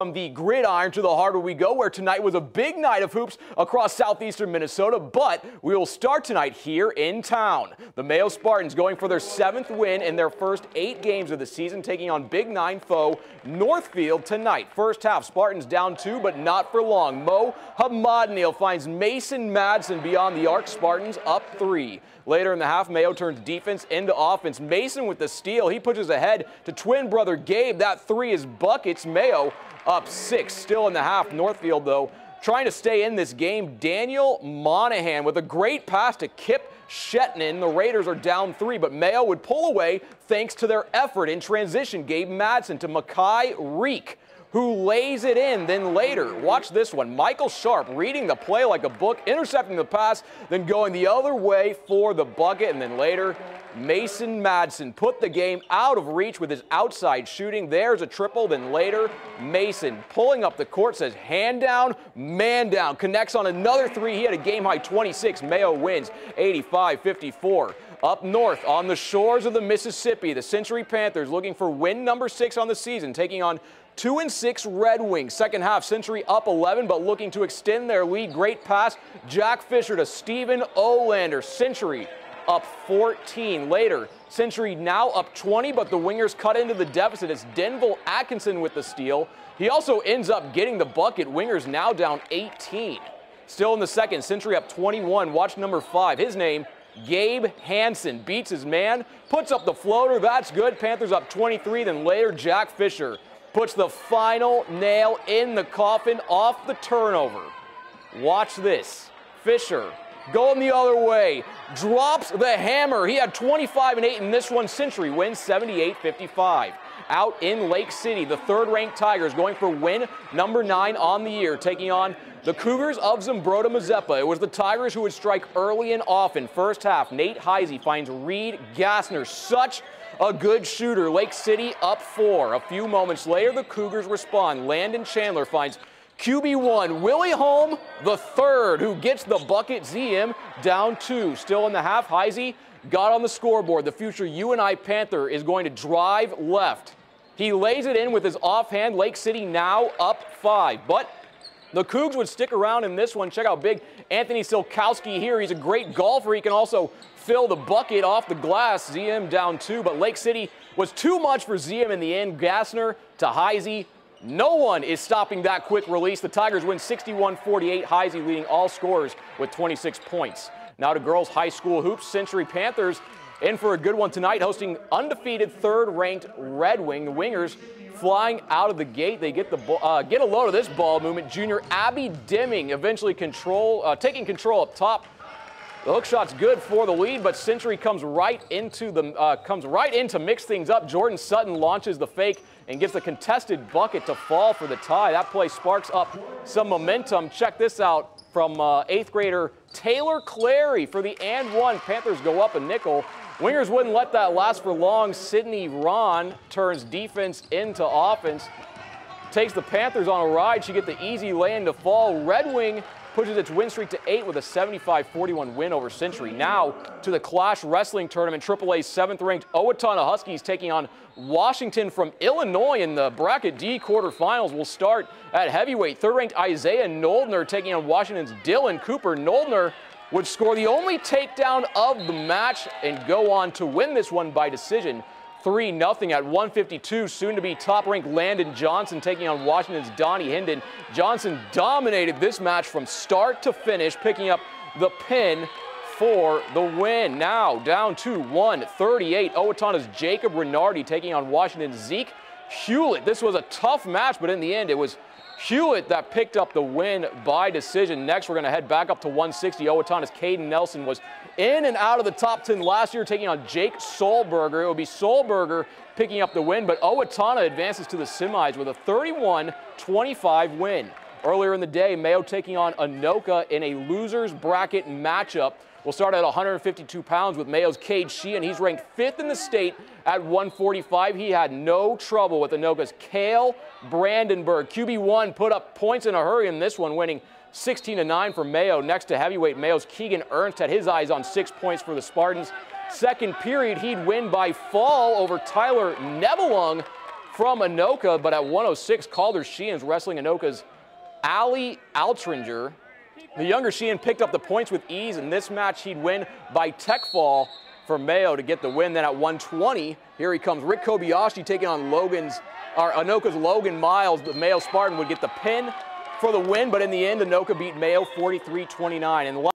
From the gridiron to the hardwood we go, where tonight was a big night of hoops across southeastern Minnesota, but we will start tonight here in town. The Mayo Spartans going for their seventh win in their first eight games of the season, taking on Big Nine foe Northfield tonight. First half, Spartans down two, but not for long. Mo Hamadnil finds Mason Madsen beyond the arc. Spartans up three. Later in the half, Mayo turns defense into offense. Mason with the steal. He pushes ahead to twin brother Gabe. That three is buckets. Mayo up six. Still in the half. Northfield, though, trying to stay in this game. Daniel Monahan with a great pass to Kip Shetnin. The Raiders are down three, but Mayo would pull away thanks to their effort in transition. Gabe Madsen to Makai Reek who lays it in. Then later, watch this one. Michael Sharp reading the play like a book, intercepting the pass, then going the other way for the bucket. And then later, Mason Madsen put the game out of reach with his outside shooting. There's a triple. Then later, Mason pulling up the court says hand down, man down. Connects on another three. He had a game high 26. Mayo wins 85 54. Up north on the shores of the Mississippi, the Century Panthers looking for win number six on the season, taking on two and six Red Wings. Second half, Century up 11, but looking to extend their lead. Great pass, Jack Fisher to Stephen Olander. Century up 14. Later, Century now up 20, but the Wingers cut into the deficit. It's Denville Atkinson with the steal. He also ends up getting the bucket. Wingers now down 18. Still in the second, Century up 21. Watch number five. His name, Gabe Hansen beats his man, puts up the floater. That's good. Panthers up 23. Then later, Jack Fisher puts the final nail in the coffin off the turnover. Watch this. Fisher going the other way, drops the hammer. He had 25 and 8 in this one. Century wins 78 55 out in Lake City. The third ranked Tigers going for win number nine on the year, taking on the Cougars of Zumbrota Mazeppa. It was the Tigers who would strike early and often. First half, Nate Heisey finds Reed Gassner. Such a good shooter. Lake City up four. A few moments later, the Cougars respond. Landon Chandler finds QB1, Willie Holm, the third, who gets the bucket. ZM down two. Still in the half, Heisey got on the scoreboard. The future UNI Panther is going to drive left. He lays it in with his offhand. Lake City now up five. But the Cougs would stick around in this one. Check out big Anthony Silkowski here. He's a great golfer. He can also fill the bucket off the glass. ZM down two, but Lake City was too much for ZM in the end. Gassner to Heisey. No one is stopping that quick release. The Tigers win 61-48. Heisey leading all scorers with 26 points. Now to girls high school hoops. Century Panthers in for a good one tonight, hosting undefeated third-ranked Red Wing. The Wingers flying out of the gate. They get the uh, get a load of this ball movement. Junior Abby Deming eventually control, uh, taking control up top. The hook shot's good for the lead, but Century comes right into the uh, comes right in to mix things up. Jordan Sutton launches the fake and gets the contested bucket to fall for the tie. That play sparks up some momentum. Check this out from uh, eighth grader Taylor Clary for the and one. Panthers go up a nickel. Wingers wouldn't let that last for long. Sydney Ron turns defense into offense. Takes the Panthers on a ride. She get the easy lane to fall. Red Wing pushes its win streak to eight with a 75-41 win over Century. Now to the Clash Wrestling Tournament, AAA's seventh-ranked Owatonna Huskies taking on Washington from Illinois in the Bracket D quarterfinals will start at heavyweight. Third-ranked Isaiah Noldner taking on Washington's Dylan Cooper. Noldner would score the only takedown of the match and go on to win this one by decision. 3 0 at 152. Soon to be top ranked Landon Johnson taking on Washington's Donnie Hendon. Johnson dominated this match from start to finish, picking up the pin for the win. Now down to 138. Owatonna's Jacob Renardi taking on Washington's Zeke Hewlett. This was a tough match, but in the end, it was Hewlett that picked up the win by decision. Next, we're going to head back up to 160. Owatonna's Caden Nelson was in and out of the top 10 last year, taking on Jake Solberger. It will be Solberger picking up the win, but Owatonna advances to the semis with a 31-25 win. Earlier in the day, Mayo taking on Anoka in a loser's bracket matchup. We'll start at 152 pounds with Mayo's Cade Sheehan. He's ranked fifth in the state at 145. He had no trouble with Anoka's Kale Brandenburg. QB1 put up points in a hurry in this one, winning 16 to 9 for Mayo. Next to heavyweight Mayo's Keegan Ernst had his eyes on six points for the Spartans. Second period, he'd win by fall over Tyler Nebelung from Anoka, but at 106, Calder Sheehan's wrestling Anoka's Ali Altringer. The younger Sheehan picked up the points with ease. In this match, he'd win by tech fall for Mayo to get the win. Then at 120, here he comes. Rick Kobayashi taking on Logan's, or Anoka's Logan Miles. The Mayo Spartan would get the pin for the win, but in the end, Anoka beat Mayo 43-29.